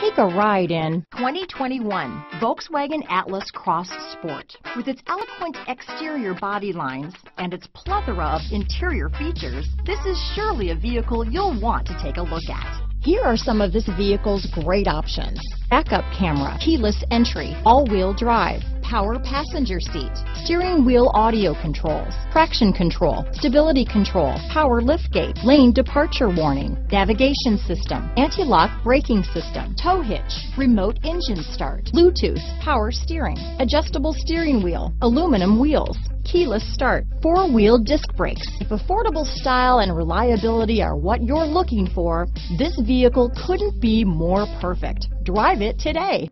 Take a ride in 2021 Volkswagen Atlas Cross Sport. With its eloquent exterior body lines and its plethora of interior features, this is surely a vehicle you'll want to take a look at. Here are some of this vehicle's great options. Backup camera, keyless entry, all-wheel drive, power passenger seat, steering wheel audio controls, traction control, stability control, power liftgate, lane departure warning, navigation system, anti-lock braking system, tow hitch, remote engine start, Bluetooth, power steering, adjustable steering wheel, aluminum wheels, keyless start, four-wheel disc brakes. If affordable style and reliability are what you're looking for, this vehicle couldn't be more perfect. Drive it today.